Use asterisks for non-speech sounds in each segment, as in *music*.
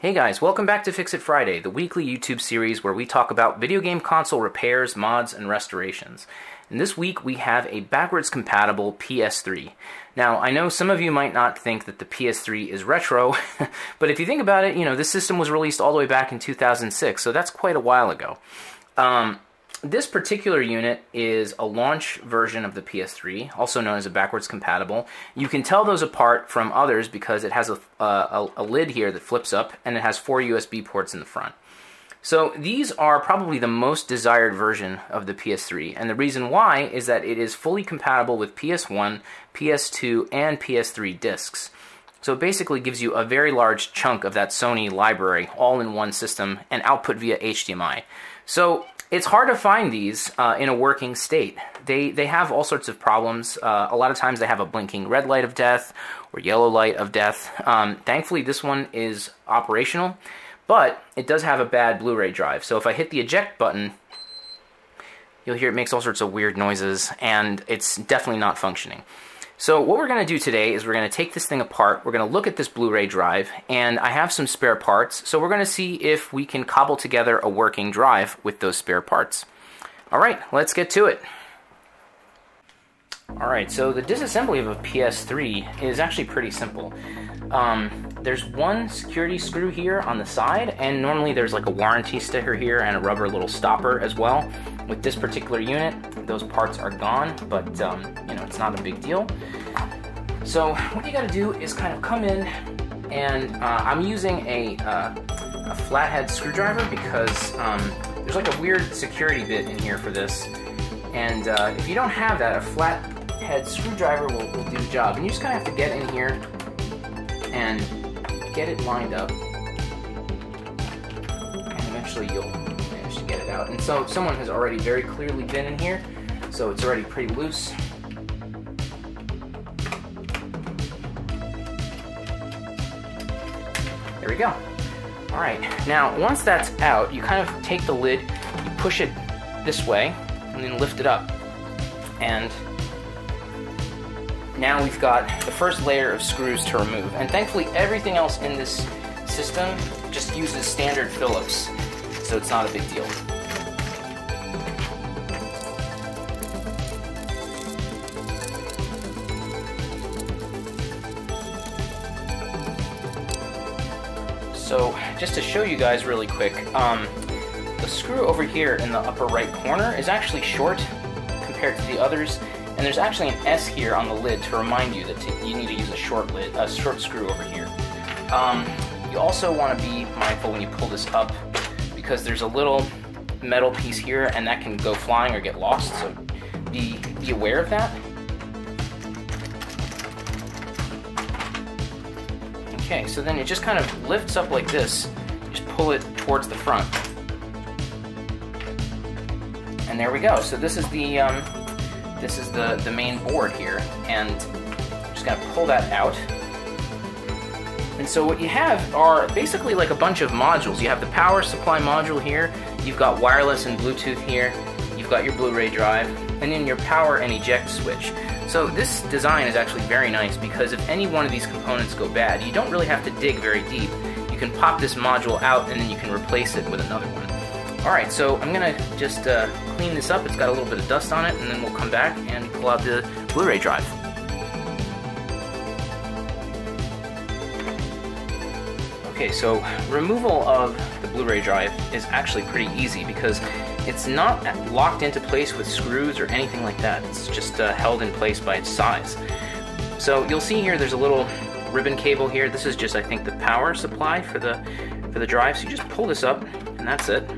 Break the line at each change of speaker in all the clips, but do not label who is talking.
Hey guys, welcome back to Fix It Friday, the weekly YouTube series where we talk about video game console repairs, mods, and restorations. And this week we have a backwards compatible PS3. Now, I know some of you might not think that the PS3 is retro, *laughs* but if you think about it, you know, this system was released all the way back in 2006, so that's quite a while ago. Um, this particular unit is a launch version of the PS3, also known as a backwards compatible. You can tell those apart from others because it has a, uh, a, a, lid here that flips up and it has four USB ports in the front. So these are probably the most desired version of the PS3, and the reason why is that it is fully compatible with PS1, PS2, and PS3 discs. So it basically gives you a very large chunk of that Sony library all in one system and output via HDMI. So it's hard to find these uh, in a working state. They, they have all sorts of problems. Uh, a lot of times they have a blinking red light of death or yellow light of death. Um, thankfully, this one is operational, but it does have a bad Blu-ray drive. So if I hit the eject button, you'll hear it makes all sorts of weird noises, and it's definitely not functioning. So what we're going to do today is we're going to take this thing apart, we're going to look at this Blu-ray drive, and I have some spare parts, so we're going to see if we can cobble together a working drive with those spare parts. Alright, let's get to it. Alright, so the disassembly of a PS3 is actually pretty simple. Um, there's one security screw here on the side, and normally there's like a warranty sticker here and a rubber little stopper as well. With this particular unit, those parts are gone, but um, you know, it's not a big deal. So what you gotta do is kind of come in and uh, I'm using a, uh, a, flathead screwdriver because um, there's like a weird security bit in here for this. And uh, if you don't have that, a flathead screwdriver will, will do the job. And you just kind of have to get in here and get it lined up. And eventually you'll out. And so someone has already very clearly been in here, so it's already pretty loose. There we go. All right, now once that's out, you kind of take the lid, you push it this way, and then lift it up. And now we've got the first layer of screws to remove. And thankfully everything else in this system just uses standard Phillips, so it's not a big deal. So just to show you guys really quick, um, the screw over here in the upper right corner is actually short compared to the others, and there's actually an S here on the lid to remind you that you need to use a short lid, a short screw over here. Um, you also want to be mindful when you pull this up because there's a little metal piece here and that can go flying or get lost, so be, be aware of that. Okay, so then it just kind of lifts up like this. Just pull it towards the front. And there we go. So this is the um, this is the, the main board here. And I'm just gonna pull that out. And so what you have are basically like a bunch of modules. You have the power supply module here, you've got wireless and Bluetooth here, you've got your Blu-ray drive, and then your power and eject switch. So this design is actually very nice because if any one of these components go bad, you don't really have to dig very deep. You can pop this module out and then you can replace it with another one. Alright, so I'm gonna just uh, clean this up. It's got a little bit of dust on it and then we'll come back and pull out the Blu-ray drive. Okay, so removal of the Blu-ray drive is actually pretty easy because it's not locked into place with screws or anything like that. It's just uh, held in place by its size. So you'll see here there's a little ribbon cable here. This is just, I think, the power supply for the for the drive. So you just pull this up, and that's it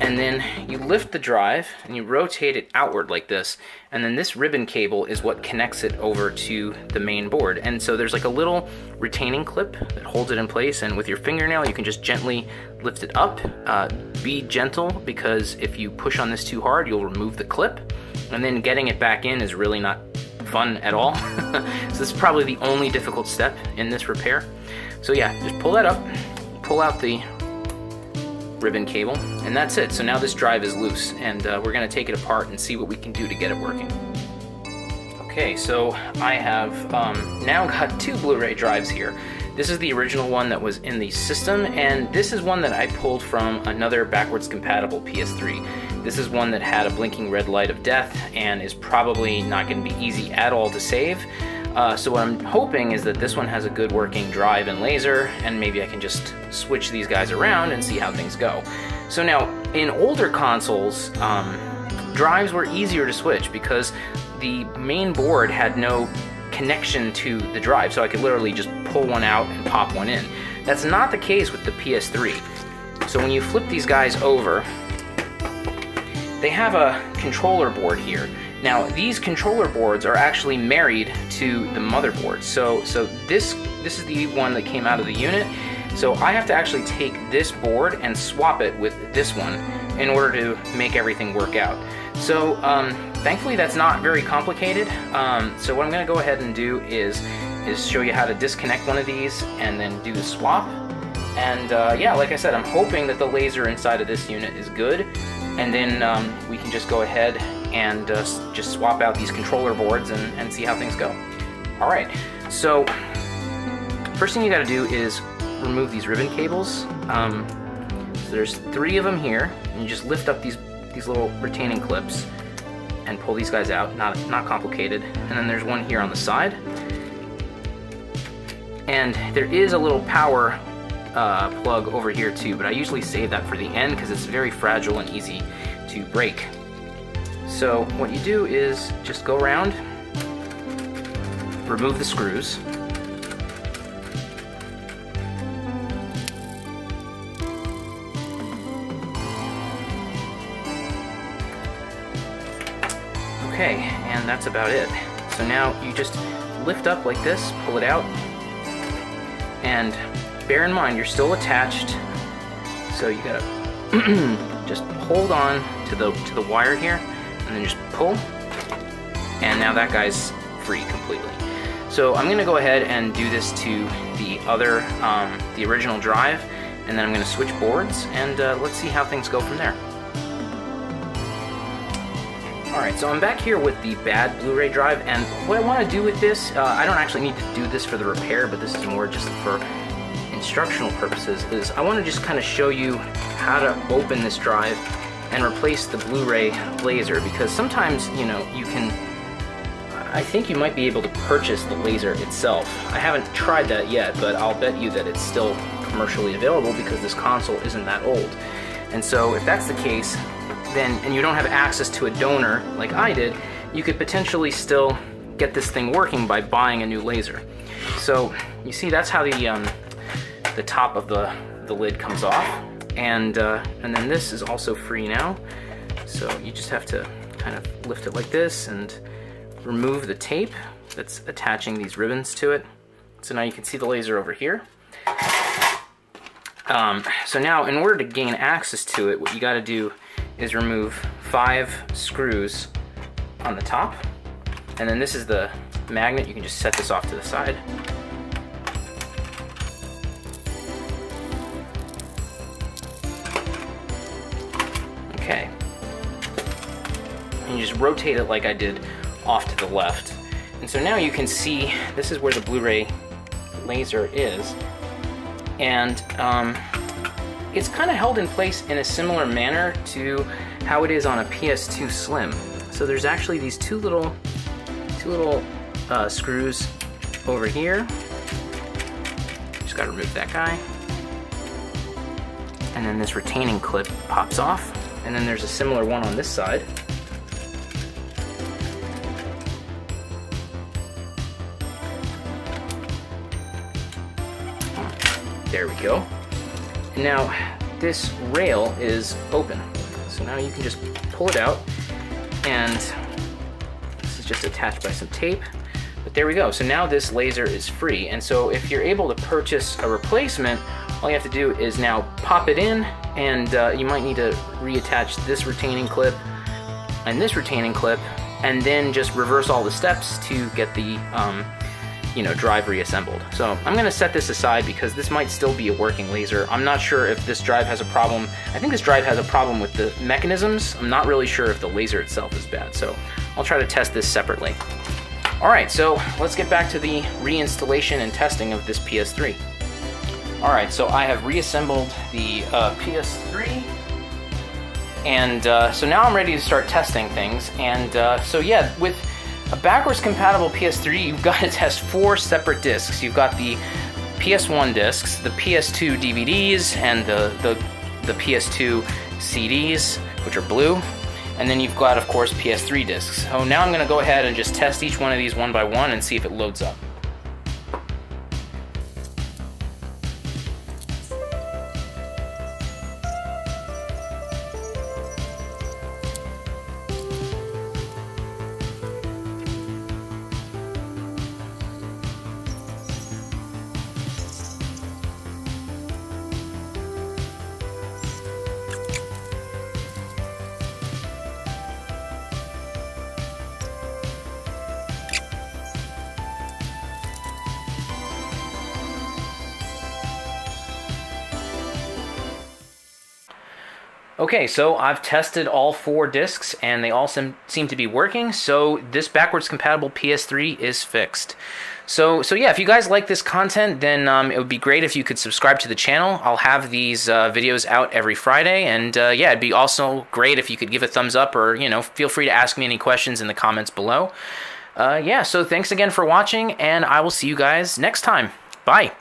and then you lift the drive and you rotate it outward like this and then this ribbon cable is what connects it over to the main board. And so there's like a little retaining clip that holds it in place and with your fingernail you can just gently lift it up. Uh, be gentle because if you push on this too hard you'll remove the clip. And then getting it back in is really not fun at all. *laughs* So this is probably the only difficult step in this repair. So yeah just pull that up pull out the ribbon cable, and that's it. So now this drive is loose, and uh, we're going to take it apart and see what we can do to get it working. Okay, so I have um, now *laughs* got two Blu-ray drives here. This is the original one that was in the system, and this is one that I pulled from another backwards compatible PS3. This is one that had a blinking red light of death and is probably not going to be easy at all to save. Uh, so what I'm hoping is that this one has a good working drive and laser, and maybe I can just switch these guys around and see how things go. So now, in older consoles, um, drives were easier to switch because the main board had no connection to the drive, so I could literally just pull one out and pop one in. That's not the case with the PS3. So when you flip these guys over, they have a controller board here. Now these controller boards are actually married to the motherboard. So so this this is the one that came out of the unit. So I have to actually take this board and swap it with this one in order to make everything work out. So um, thankfully that's not very complicated. Um, so what I'm going to go ahead and do is is show you how to disconnect one of these and then do the swap. And uh, yeah, like I said, I'm hoping that the laser inside of this unit is good. And then um, we can just go ahead and uh, just swap out these controller boards and, and see how things go. All right, so first thing you gotta do is remove these ribbon cables. Um, so there's three of them here, and you just lift up these, these little retaining clips and pull these guys out, not, not complicated. And then there's one here on the side. And there is a little power uh, plug over here too, but I usually save that for the end because it's very fragile and easy to break. So what you do is just go around, remove the screws, Okay, and that's about it. So now you just lift up like this, pull it out, and bear in mind you're still attached, so you gotta *clears throat* just hold on to the to the wire here, and then just pull, and now that guy's free completely. So I'm gonna go ahead and do this to the other, um, the original drive, and then I'm gonna switch boards, and uh, let's see how things go from there. Alright, so I'm back here with the bad Blu-ray drive, and what I want to do with this, uh, I don't actually need to do this for the repair, but this is more just for instructional purposes, is I want to just kind of show you how to open this drive and replace the Blu-ray laser, because sometimes, you know, you can, I think you might be able to purchase the laser itself. I haven't tried that yet, but I'll bet you that it's still commercially available because this console isn't that old. And so if that's the case, then and you don't have access to a donor like I did, you could potentially still get this thing working by buying a new laser. So you see that's how the um, the top of the, the lid comes off. And, uh, and then this is also free now. So you just have to kind of lift it like this and remove the tape that's attaching these ribbons to it. So now you can see the laser over here. Um, so now in order to gain access to it, what you gotta do is remove five screws on the top. And then this is the magnet. You can just set this off to the side. Rotate it like I did off to the left. And so now you can see this is where the Blu-ray laser is. And um, it's kind of held in place in a similar manner to how it is on a PS2 Slim. So there's actually these two little, two little uh, screws over here. Just gotta remove that guy. And then this retaining clip pops off. And then there's a similar one on this side. There we go. Now, this rail is open. So now you can just pull it out and this is just attached by some tape. But there we go. So now this laser is free. And so if you're able to purchase a replacement, all you have to do is now pop it in and uh, you might need to reattach this retaining clip and this retaining clip and then just reverse all the steps to get the um, you know, drive reassembled. So I'm gonna set this aside because this might still be a working laser. I'm not sure if this drive has a problem. I think this drive has a problem with the mechanisms. I'm not really sure if the laser itself is bad. So I'll try to test this separately. Alright, so let's get back to the reinstallation and testing of this PS3. Alright, so I have reassembled the uh, PS3, and uh, so now I'm ready to start testing things. And uh, so yeah, with a backwards compatible PS3, you've got to test four separate discs. You've got the PS1 discs, the PS2 DVDs, and the, the, the PS2 CDs, which are blue. And then you've got, of course, PS3 discs. So now I'm going to go ahead and just test each one of these one by one and see if it loads up. Okay, so I've tested all four discs and they all seem, seem to be working, so this backwards compatible PS3 is fixed. So, so yeah, if you guys like this content, then um, it would be great if you could subscribe to the channel. I'll have these uh, videos out every Friday, and uh, yeah, it'd be also great if you could give a thumbs up or, you know, feel free to ask me any questions in the comments below. Uh, yeah, so thanks again for watching, and I will see you guys next time. Bye.